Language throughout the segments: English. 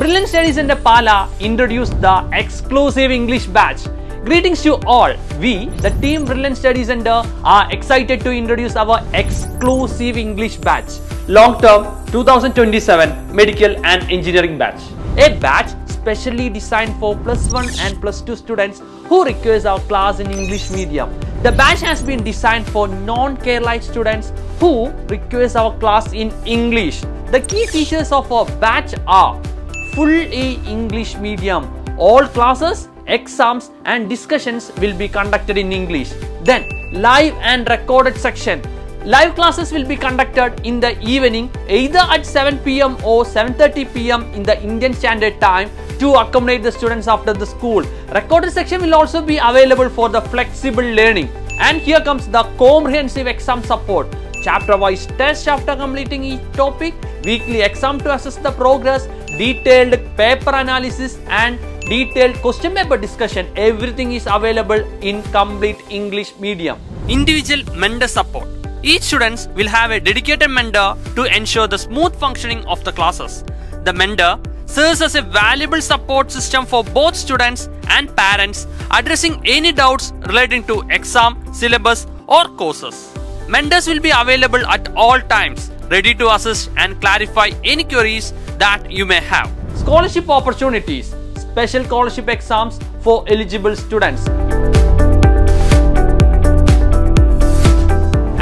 Brilliant Studies Center Pala introduced the exclusive English batch. Greetings to all. We, the team Brilliant Studies Center, are excited to introduce our exclusive English batch. Long term 2027 Medical and Engineering batch. A batch specially designed for plus 1 and plus 2 students who requires our class in English medium. The batch has been designed for non-Keralite students who requires our class in English. The key features of our batch are fully English medium. All classes, exams and discussions will be conducted in English. Then live and recorded section. Live classes will be conducted in the evening either at 7 pm or 7.30 pm in the Indian Standard Time to accommodate the students after the school. Recorded section will also be available for the flexible learning. And here comes the comprehensive exam support. Chapter wise test after completing each topic, weekly exam to assess the progress, detailed paper analysis and detailed question paper discussion. Everything is available in complete English medium. Individual mentor support. Each students will have a dedicated mentor to ensure the smooth functioning of the classes. The mentor serves as a valuable support system for both students and parents addressing any doubts relating to exam, syllabus or courses. Mentors will be available at all times, ready to assist and clarify any queries that you may have. Scholarship opportunities, special scholarship exams for eligible students.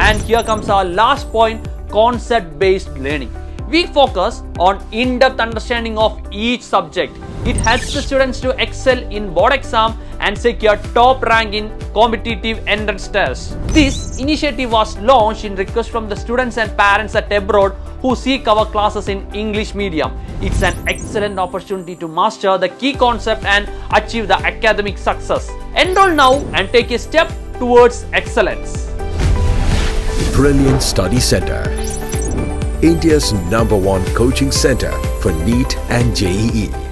And here comes our last point concept based learning. We focus on in depth understanding of each subject. It helps the students to excel in board exam and secure top rank in competitive entrance tests. This initiative was launched in request from the students and parents at abroad who seek our classes in English medium. It's an excellent opportunity to master the key concept and achieve the academic success. Enroll now and take a step towards excellence. Brilliant Study Center. India's number one coaching center for NEET and JEE.